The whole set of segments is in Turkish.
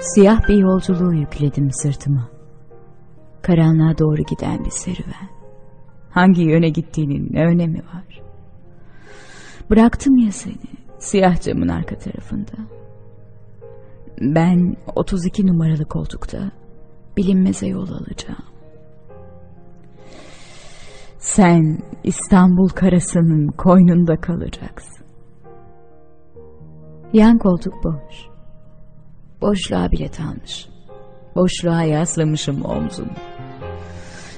Siyah bir yolculuğu yükledim sırtıma. Karanlığa doğru giden bir serüven. Hangi yöne gittiğinin ne önemi var? Bıraktım ya seni siyah camın arka tarafında. Ben 32 numaralı koltukta bilinmeze yol alacağım. Sen İstanbul karasının koynunda kalacaksın. Yan koltuk boş. Boşluğa bilet almış. Boşluğa yaslamışım omzumu.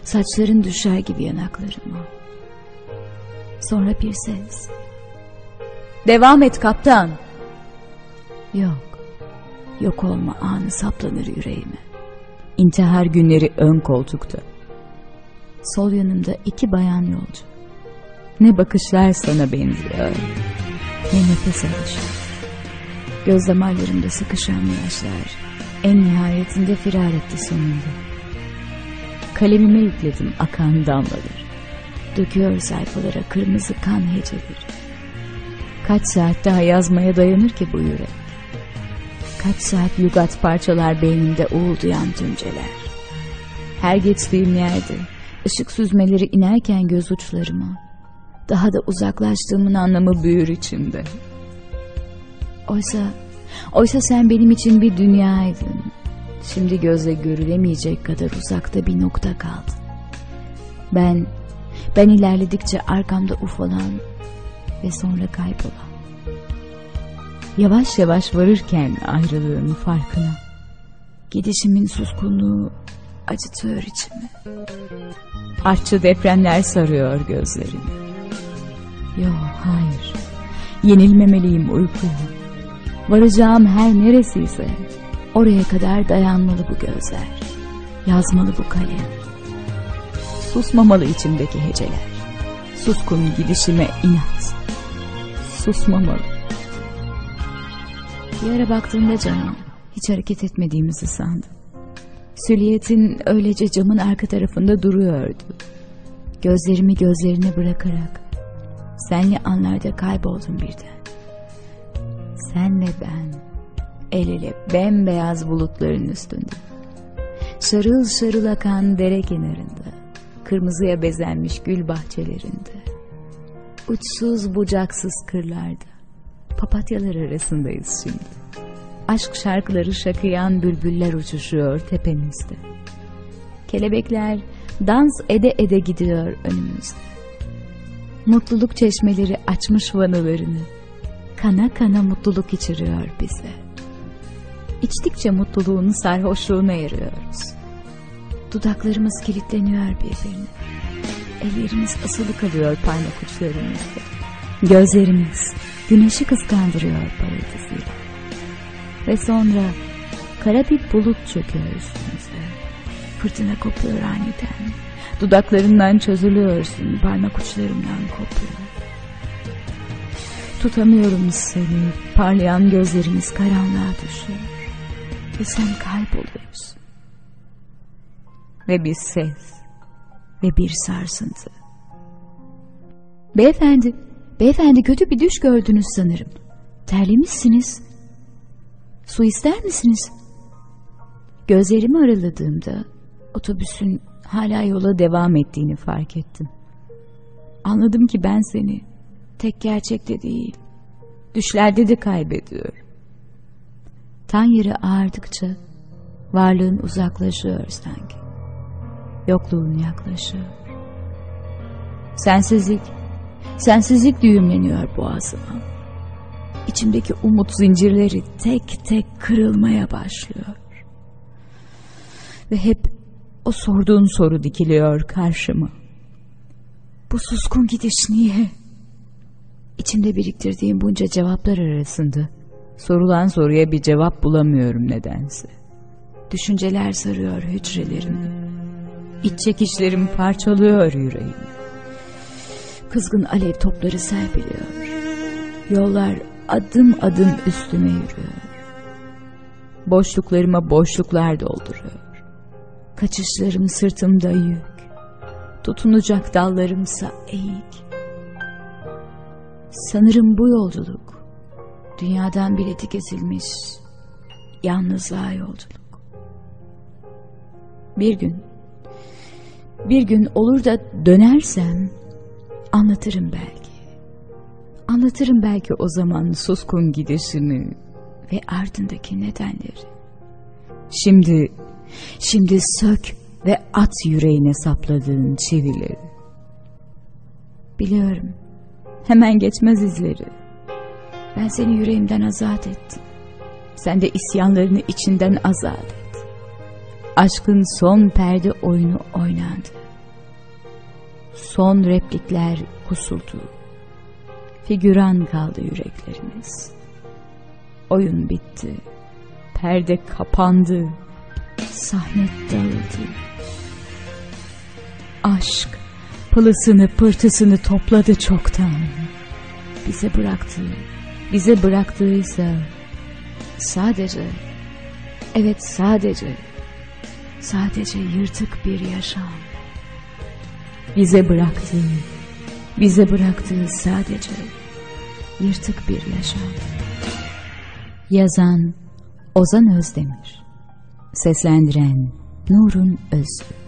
Saçların düşer gibi yanaklarıma. Sonra bir ses. Devam et kaptan. Yok. Yok olma anı saplanır yüreğime. İntihar günleri ön koltukta. Sol yanımda iki bayan yolcu. Ne bakışlar sana benziyor. Ne nefes alışıyor. Göz damarlarımda sıkışan yaşlar en nihayetinde firar etti sonunda. Kalemime yükledim akan damlaları. Döküyor sayfalara kırmızı kan heceleri. Kaç saat daha yazmaya dayanır ki bu yürek? Kaç saat lügat parçalar beynimde uğulduyan tünceler. Her geçtiğim yerde ışık süzmeleri inerken göz uçlarıma daha da uzaklaştığımın anlamı büyür içimde. Oysa, oysa sen benim için bir dünyaydın. Şimdi gözle görülemeyecek kadar uzakta bir nokta kaldın. Ben, ben ilerledikçe arkamda ufalan ve sonra kaybolan. Yavaş yavaş varırken ayrılığın farkına. Gidişimin suskunluğu acıtıyor içimi. Artçı depremler sarıyor gözlerimi. Yok hayır. Yenilmemeliyim uykuya. Varacağım her neresiyse oraya kadar dayanmalı bu gözler. Yazmalı bu kalem. Susmamalı içimdeki heceler. Suskun gidişime inat. Susmamalı. Bir ara baktığımda cama hiç hareket etmediğimizi sandım. Sülliyetin öylece camın arka tarafında duruyordu. Gözlerimi gözlerine bırakarak senli anlarda kayboldum birden. Sen ve ben el ele bembeyaz bulutların üstünde. Şarıl şarıl akan dere kenarında, kırmızıya bezenmiş gül bahçelerinde, uçsuz bucaksız kırlarda, papatyalar arasındayız şimdi. Aşk şarkıları şakıyan bülbüller uçuşuyor tepemizde. Kelebekler dans ede ede gidiyor önümüzde. Mutluluk çeşmeleri açmış vanalarını, kana kana mutluluk içiriyor bize. İçtikçe mutluluğun sarhoşluğuna yarıyoruz. Dudaklarımız kilitleniyor birbirine. Ellerimiz asılı kalıyor parmak uçlarımızda. Gözlerimiz güneşi kıskandırıyor parıltısıyla. Ve sonra kara bir bulut çöküyor üstümüze. Fırtına kopuyor aniden. Dudaklarından çözülüyorsun, parmak uçlarımdan kopuyor. Tutamıyorum seni, parlayan gözlerimiz karanlığa düşüyor. Ve sen kayboluyorsun. Ve bir ses, ve bir sarsıntı. Beyefendi, beyefendi kötü bir düş gördünüz sanırım. Terlemişsiniz. Su ister misiniz? Gözlerimi araladığımda otobüsün hala yola devam ettiğini fark ettim. Anladım ki ben seni tek gerçekte değil, düşlerde de kaybediyorum. Tan yeri ağardıkça varlığın uzaklaşıyor sanki. Yokluğun yaklaşıyor. Sensizlik, sensizlik düğümleniyor boğazıma. İçimdeki umut zincirleri tek tek kırılmaya başlıyor. Ve hep o sorduğun soru dikiliyor karşıma. Bu suskun gidiş niye? İçimde biriktirdiğim bunca cevaplar arasında sorulan soruya bir cevap bulamıyorum nedense. Düşünceler sarıyor hücrelerimi. İç çekişlerim parçalıyor yüreğimi. Kızgın alev topları serpiliyor. Yollar adım adım üstüme yürüyor. Boşluklarıma boşluklar dolduruyor. Kaçışlarım sırtımda yük. Tutunacak dallarımsa eğik. Sanırım bu yolculuk dünyadan bileti kesilmiş yalnızlığa yolculuk. Bir gün, bir gün olur da dönersem anlatırım belki. Anlatırım belki o zaman suskun gidişimi ve ardındaki nedenleri. Şimdi, şimdi sök ve at yüreğine sapladığın çivileri. Biliyorum, hemen geçmez izleri. Ben seni yüreğimden azat ettim. Sen de isyanlarını içinden azat et. Aşkın son perde oyunu oynandı. Son replikler kusuldu. Figüran kaldı yüreklerimiz. Oyun bitti. Perde kapandı. Sahne dağıldı. Aşk pılısını pırtısını topladı çoktan. Bize bıraktı. Bize bıraktıysa sadece evet sadece sadece yırtık bir yaşam. Bize bıraktı. Bize bıraktığı sadece yırtık bir yaşam. Yazan Ozan Özdemir Seslendiren Nurun Özlü